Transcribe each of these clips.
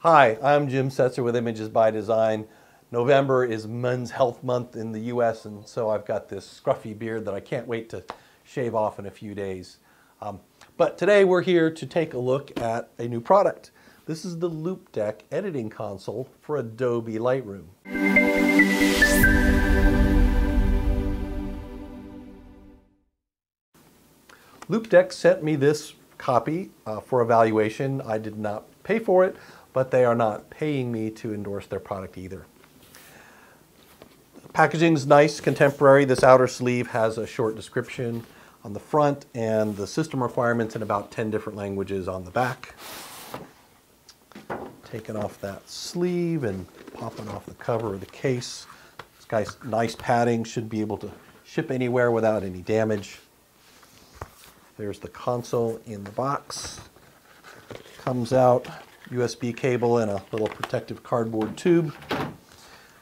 Hi, I'm Jim Setzer with Images by Design. November is Men's Health Month in the US, and so I've got this scruffy beard that I can't wait to shave off in a few days. Um, but today we're here to take a look at a new product. This is the Loupedeck editing console for Adobe Lightroom. Loupedeck sent me this copy uh, for evaluation. I did not pay for it, but they are not paying me to endorse their product either. Packaging is nice, contemporary. This outer sleeve has a short description on the front and the system requirements in about 10 different languages on the back. Taking off that sleeve and popping off the cover of the case. This guy's nice padding, should be able to ship anywhere without any damage. There's the console in the box. Comes out USB cable and a little protective cardboard tube.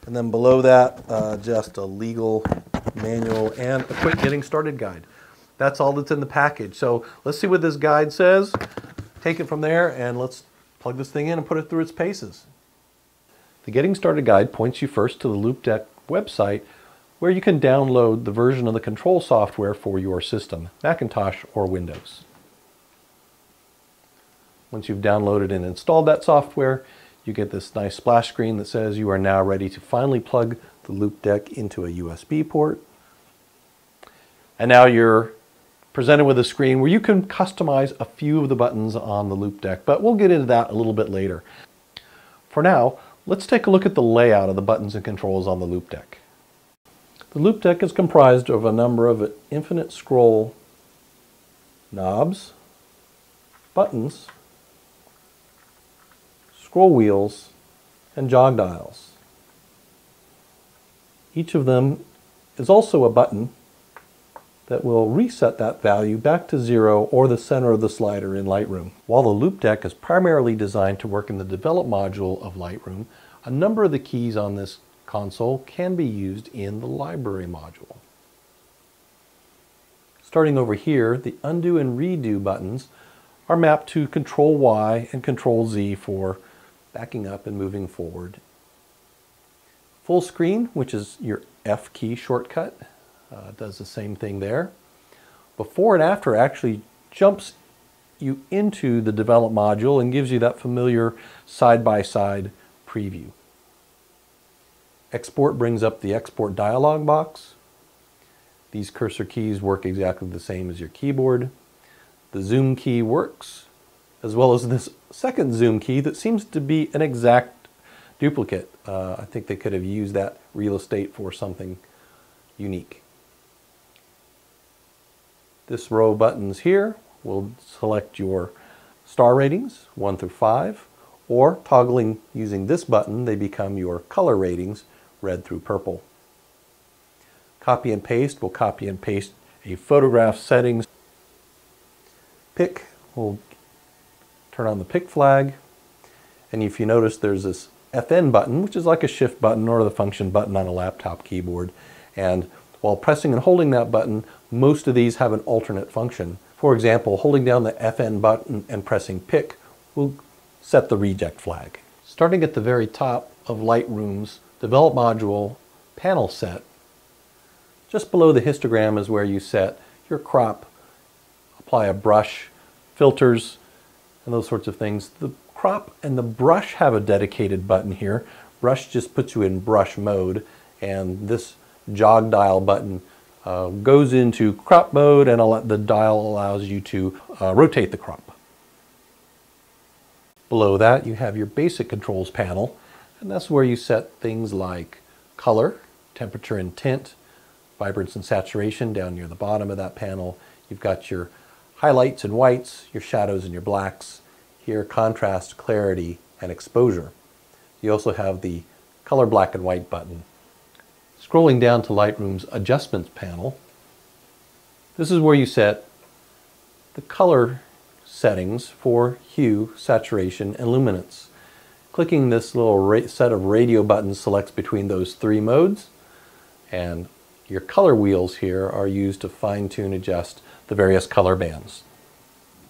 And then below that, uh, just a legal manual and a quick getting started guide. That's all that's in the package. So let's see what this guide says. Take it from there and let's plug this thing in and put it through its paces. The Getting Started Guide points you first to the Loupedeck website where you can download the version of the control software for your system, Macintosh or Windows. Once you've downloaded and installed that software, you get this nice splash screen that says you are now ready to finally plug the Loupedeck into a USB port. And now you're presented with a screen where you can customize a few of the buttons on the Loupedeck, but we'll get into that a little bit later. For now, let's take a look at the layout of the buttons and controls on the Loupedeck. The Loupedeck is comprised of a number of infinite scroll knobs, buttons, scroll wheels, and jog dials. Each of them is also a button that will reset that value back to zero or the center of the slider in Lightroom. While the Loupedeck is primarily designed to work in the Develop module of Lightroom, a number of the keys on this console can be used in the Library module. Starting over here, the Undo and Redo buttons are mapped to Control Y and Control Z for backing up and moving forward. Full screen, which is your F key shortcut, uh, does the same thing there. Before and after actually jumps you into the develop module and gives you that familiar side-by-side -side preview. Export brings up the export dialog box. These cursor keys work exactly the same as your keyboard. The zoom key works as well as this second zoom key that seems to be an exact duplicate. Uh, I think they could have used that real estate for something unique. This row of buttons here will select your star ratings, 1 through 5, or toggling using this button, they become your color ratings, red through purple. Copy and paste will copy and paste a photograph settings. Pick will turn on the pick flag. And if you notice, there's this FN button, which is like a shift button or the function button on a laptop keyboard. And while pressing and holding that button, most of these have an alternate function. For example, holding down the FN button and pressing pick will set the reject flag. Starting at the very top of Lightroom's Develop Module panel set, just below the histogram is where you set your crop, apply a brush, filters, and those sorts of things. The crop and the brush have a dedicated button here. Brush just puts you in brush mode and this jog dial button uh, goes into crop mode and the dial allows you to uh, rotate the crop. Below that you have your basic controls panel and that's where you set things like color, temperature and tint, vibrance and saturation down near the bottom of that panel. You've got your highlights and whites, your shadows and your blacks, here contrast, clarity, and exposure. You also have the color black and white button. Scrolling down to Lightroom's adjustments panel, this is where you set the color settings for hue, saturation, and luminance. Clicking this little set of radio buttons selects between those three modes, and your color wheels here are used to fine-tune adjust the various color bands.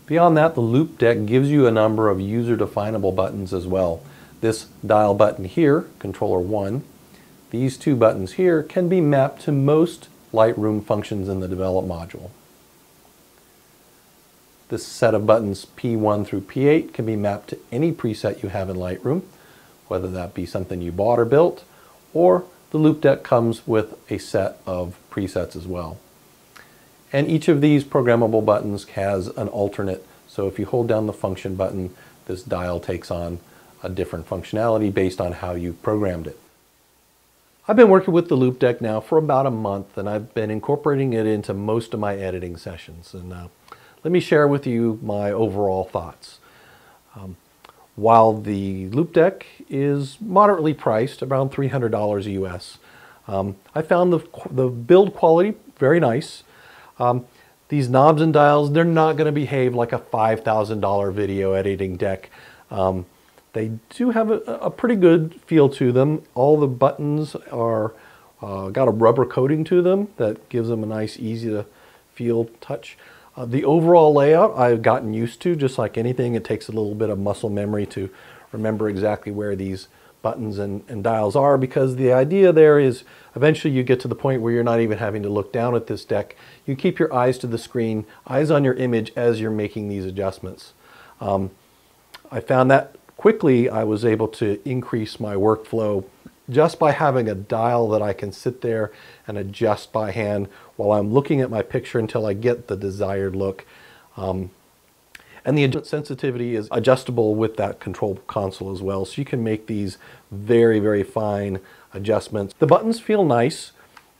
Beyond that, the Loupedeck gives you a number of user-definable buttons as well. This dial button here, controller 1, these two buttons here can be mapped to most Lightroom functions in the develop module. This set of buttons P1 through P8 can be mapped to any preset you have in Lightroom, whether that be something you bought or built, or the Loupedeck comes with a set of presets as well. And each of these programmable buttons has an alternate, so if you hold down the function button, this dial takes on a different functionality based on how you programmed it. I've been working with the Loupedeck now for about a month and I've been incorporating it into most of my editing sessions. And uh, let me share with you my overall thoughts. Um, while the Loupedeck is moderately priced, around $300 US, um, I found the, the build quality very nice. Um, these knobs and dials, they're not going to behave like a $5,000 video editing deck. Um, they do have a, a, pretty good feel to them. All the buttons are uh, got a rubber coating to them that gives them a nice, easy to feel touch. Uh, the overall layout I've gotten used to, just like anything, it takes a little bit of muscle memory to remember exactly where these buttons and, and dials are because the idea there is eventually you get to the point where you're not even having to look down at this deck. You keep your eyes to the screen, eyes on your image as you're making these adjustments. Um, I found that quickly I was able to increase my workflow just by having a dial that I can sit there and adjust by hand while I'm looking at my picture until I get the desired look. Um, and the sensitivity is adjustable with that control console as well, so you can make these very, very fine adjustments. The buttons feel nice.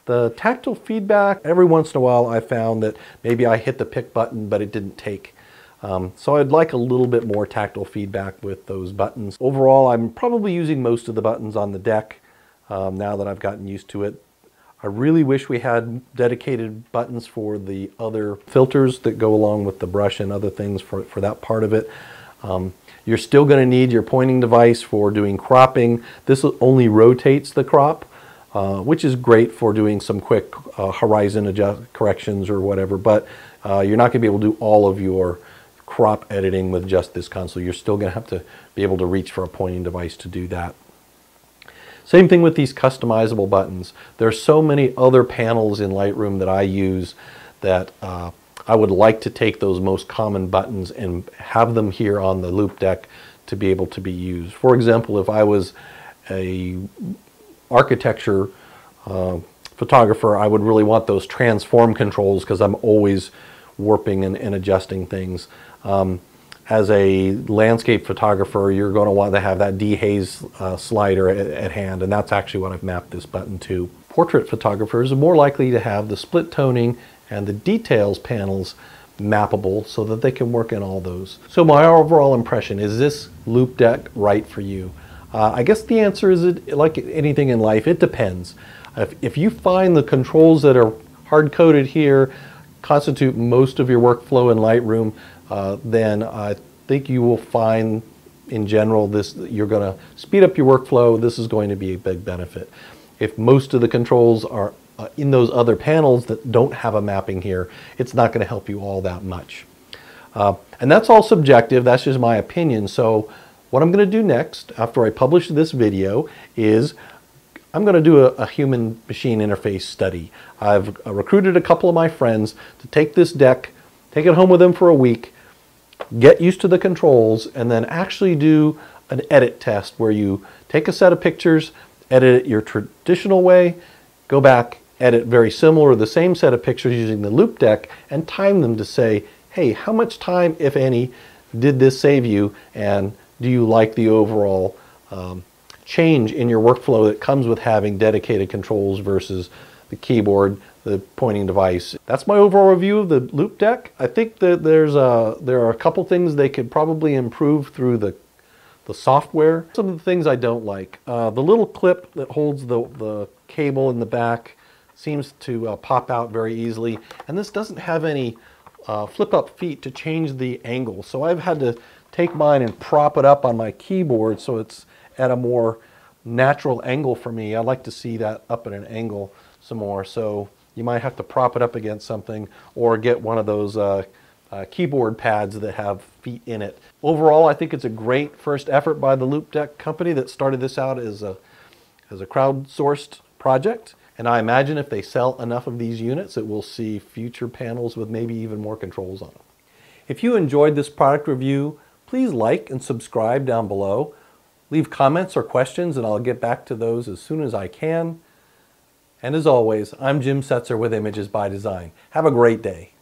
The tactile feedback, every once in a while I found that maybe I hit the pick button, but it didn't take. Um, so I'd like a little bit more tactile feedback with those buttons. Overall, I'm probably using most of the buttons on the deck um, now that I've gotten used to it. I really wish we had dedicated buttons for the other filters that go along with the brush and other things for, for that part of it. Um, you're still going to need your pointing device for doing cropping. This only rotates the crop, uh, which is great for doing some quick uh, horizon adjust corrections or whatever, but uh, you're not going to be able to do all of your crop editing with just this console. You're still going to have to be able to reach for a pointing device to do that. Same thing with these customizable buttons. There are so many other panels in Lightroom that I use that uh, I would like to take those most common buttons and have them here on the Loupedeck to be able to be used. For example, if I was a architecture uh, photographer, I would really want those transform controls because I'm always warping and, and adjusting things. Um, as a landscape photographer, you're going to want to have that dehaze uh, slider at, at, hand, and that's actually what I've mapped this button to. Portrait photographers are more likely to have the split toning and the details panels mappable so that they can work in all those. So my overall impression, is this Loupedeck right for you? Uh, I guess the answer is, it, like anything in life, it depends. If, if you find the controls that are hard-coded here constitute most of your workflow in Lightroom, uh, then I think you will find in general this you're going to speed up your workflow. This is going to be a big benefit. If most of the controls are uh, in those other panels that don't have a mapping here, it's not going to help you all that much. Uh, and that's all subjective. That's just my opinion. So what I'm going to do next after I publish this video is I'm going to do a, a human machine interface study. I've uh, recruited a couple of my friends to take this deck, take it home with them for a week, get used to the controls, and then actually do an edit test where you take a set of pictures, edit it your traditional way, go back, edit very similar or the same set of pictures using the Loupedeck, and time them to say, hey, how much time, if any, did this save you, and do you like the overall um, change in your workflow that comes with having dedicated controls versus the keyboard the pointing device. That's my overall review of the Loupedeck. I think that there's a, there are a couple things they could probably improve through the, the software. Some of the things I don't like. Uh, the little clip that holds the, the cable in the back seems to uh, pop out very easily. And this doesn't have any uh, flip up feet to change the angle. So I've had to take mine and prop it up on my keyboard so it's at a more natural angle for me. I like to see that up at an angle some more. So you might have to prop it up against something or get one of those uh, uh, keyboard pads that have feet in it. Overall, I think it's a great first effort by the Loupedeck company that started this out as a, as a crowdsourced project. And I imagine if they sell enough of these units, that we'll see future panels with maybe even more controls on them. If you enjoyed this product review, please like and subscribe down below. Leave comments or questions and I'll get back to those as soon as I can. And as always, I'm Jim Setzer with Images by Design. Have a great day.